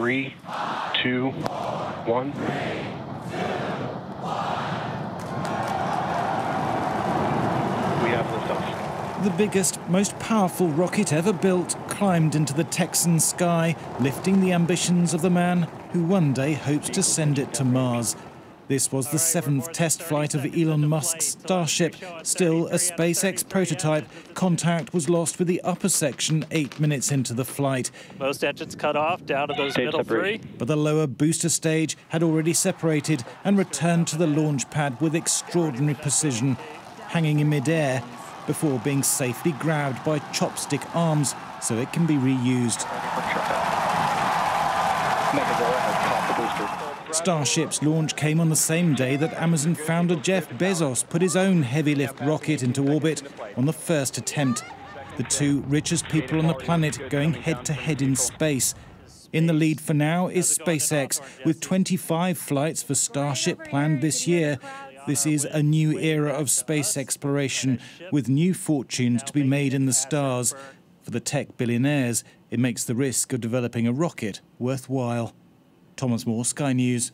Three, two, one. We have liftoff. The biggest, most powerful rocket ever built climbed into the Texan sky, lifting the ambitions of the man who one day hopes to send it to Mars. This was the seventh test flight of Elon Musk's Starship, still a SpaceX prototype. Contact was lost with the upper section eight minutes into the flight. Most engines cut off down to those middle three. But the lower booster stage had already separated and returned to the launch pad with extraordinary precision, hanging in midair before being safely grabbed by chopstick arms so it can be reused. Starship's launch came on the same day that Amazon founder Jeff Bezos put his own heavy lift rocket into orbit on the first attempt. The two richest people on the planet going head to head in space. In the lead for now is SpaceX, with 25 flights for Starship planned this year. This is a new era of space exploration, with new fortunes to be made in the stars. For the tech billionaires, it makes the risk of developing a rocket worthwhile. Thomas Moore, Sky News.